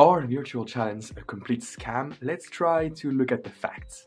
Are virtual challenge a complete scam? Let's try to look at the facts.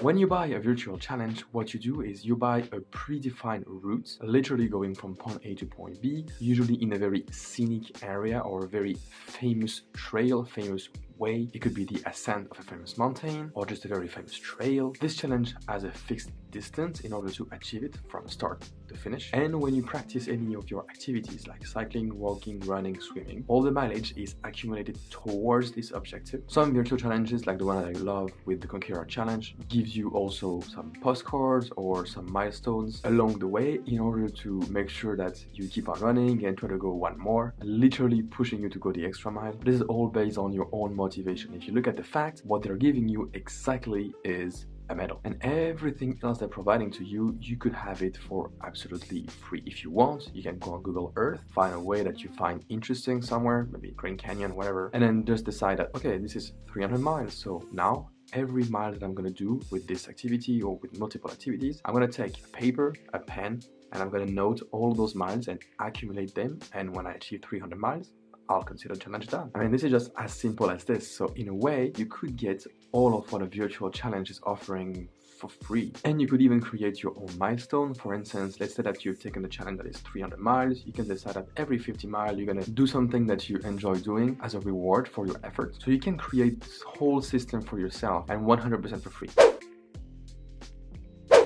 When you buy a virtual challenge, what you do is you buy a predefined route, literally going from point A to point B, usually in a very scenic area or a very famous trail, famous way. It could be the ascent of a famous mountain or just a very famous trail. This challenge has a fixed distance in order to achieve it from start finish. And when you practice any of your activities like cycling, walking, running, swimming, all the mileage is accumulated towards this objective. Some virtual challenges like the one that I love with the Conqueror Challenge gives you also some postcards or some milestones along the way in order to make sure that you keep on running and try to go one more, literally pushing you to go the extra mile. This is all based on your own motivation. If you look at the facts, what they're giving you exactly is a medal. And everything else they're providing to you, you could have it for absolutely free. If you want, you can go on Google Earth, find a way that you find interesting somewhere, maybe Grand Canyon, whatever, and then just decide that, okay, this is 300 miles. So now every mile that I'm gonna do with this activity or with multiple activities, I'm gonna take a paper, a pen, and I'm gonna note all those miles and accumulate them. And when I achieve 300 miles, I'll consider challenge done. I mean, this is just as simple as this. So in a way, you could get all of what a virtual challenge is offering for free. And you could even create your own milestone. For instance, let's say that you've taken the challenge that is 300 miles. You can decide that every 50 miles you're gonna do something that you enjoy doing as a reward for your effort. So you can create this whole system for yourself and 100% for free.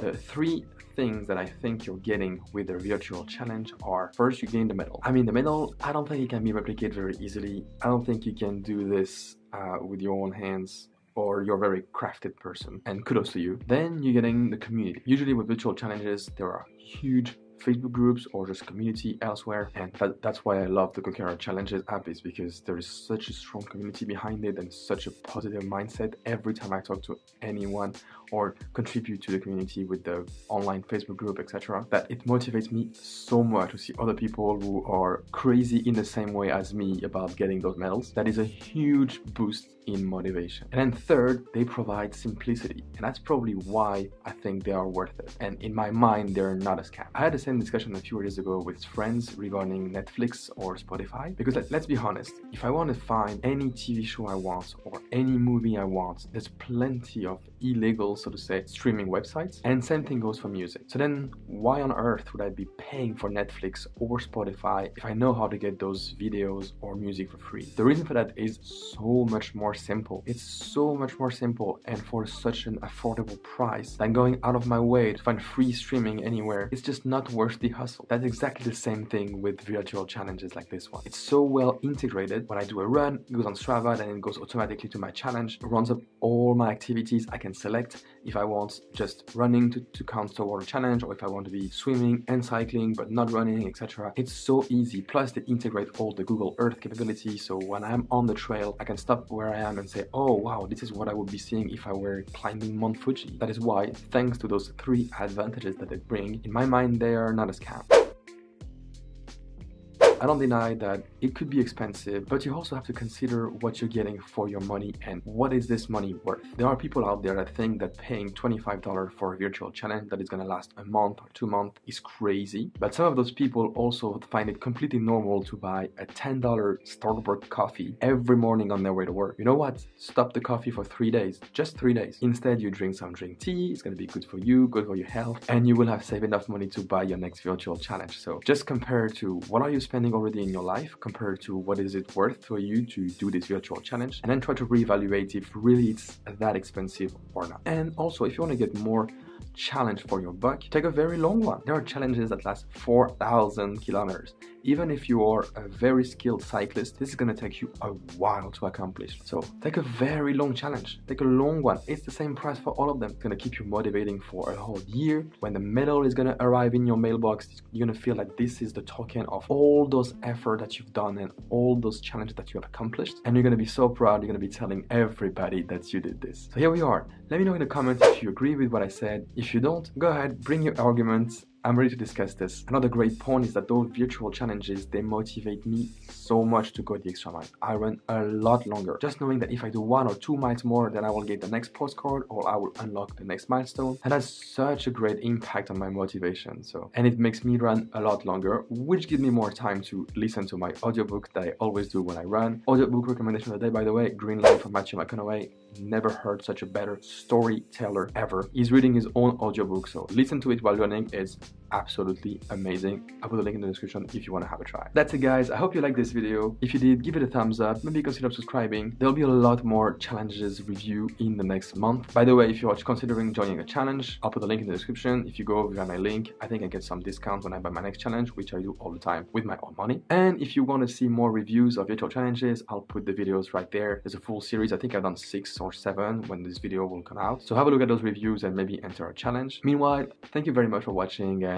The three things that I think you're getting with the virtual challenge are first you gain the medal. I mean the medal I don't think it can be replicated very easily. I don't think you can do this uh, with your own hands or you're a very crafted person and kudos to you. Then you're getting the community. Usually with virtual challenges there are huge Facebook groups or just community elsewhere. And that, that's why I love the Conqueror Challenges app is because there is such a strong community behind it and such a positive mindset every time I talk to anyone or contribute to the community with the online Facebook group, etc. That it motivates me so much to see other people who are crazy in the same way as me about getting those medals. That is a huge boost in motivation. And then third, they provide simplicity. And that's probably why I think they are worth it. And in my mind, they're not a scam. I had the same discussion a few years ago with friends regarding Netflix or Spotify. Because let, us be honest, if I want to find any TV show I want or any movie I want, there's plenty of illegal, so to say, streaming websites. And same thing goes for music. So then why on earth would I be paying for Netflix or Spotify if I know how to get those videos or music for free? The reason for that is so much more simple. It's so much more simple and for such an affordable price than going out of my way to find free streaming anywhere. It's just not worth the hustle. That's exactly the same thing with virtual challenges like this one. It's so well integrated. When I do a run, it goes on Strava, then it goes automatically to my challenge, runs up all my activities. I can select if I want just running to, to count toward a challenge or if I want to be swimming and cycling but not running, etc. It's so easy. Plus they integrate all the Google Earth capability. So when I'm on the trail, I can stop where I am and say, oh wow, this is what I would be seeing if I were climbing Mount Fuji. That is why, thanks to those three advantages that they bring, in my mind they are not a scam. I don't deny that it could be expensive, but you also have to consider what you're getting for your money and what is this money worth. There are people out there that think that paying $25 for a virtual challenge that is going to last a month or two months is crazy, but some of those people also find it completely normal to buy a $10 Starbucks coffee every morning on their way to work. You know what? Stop the coffee for three days, just three days. Instead, you drink some drink tea, it's going to be good for you, good for your health, and you will have saved enough money to buy your next virtual challenge. So just compare to what are you spending already in your life compared to what is it worth for you to do this virtual challenge and then try to reevaluate if really it's that expensive or not. And also if you want to get more challenge for your buck, take a very long one. There are challenges that last 4,000 kilometers. Even if you are a very skilled cyclist, this is gonna take you a while to accomplish. So take a very long challenge, take a long one. It's the same price for all of them. It's gonna keep you motivating for a whole year. When the medal is gonna arrive in your mailbox, you're gonna feel like this is the token of all those effort that you've done and all those challenges that you have accomplished. And you're gonna be so proud, you're gonna be telling everybody that you did this. So here we are. Let me know in the comments if you agree with what I said. If you don't, go ahead, bring your arguments I'm ready to discuss this. Another great point is that those virtual challenges, they motivate me so much to go the extra mile. I run a lot longer. Just knowing that if I do one or two miles more, then I will get the next postcard or I will unlock the next milestone. And has such a great impact on my motivation. So, and it makes me run a lot longer, which gives me more time to listen to my audiobook that I always do when I run. Audiobook recommendation of the day, by the way, Green Light from Matthew McConaughey. Never heard such a better storyteller ever. He's reading his own audiobook, so listen to it while running. It's absolutely amazing. I'll put a link in the description if you want to have a try. That's it guys, I hope you liked this video. If you did, give it a thumbs up, maybe consider subscribing. There'll be a lot more challenges review in the next month. By the way, if you're considering joining a challenge, I'll put a link in the description. If you go via my link, I think I get some discount when I buy my next challenge, which I do all the time with my own money. And if you want to see more reviews of virtual challenges, I'll put the videos right there. There's a full series. I think I've done six or seven when this video will come out. So have a look at those reviews and maybe enter a challenge. Meanwhile, thank you very much for watching and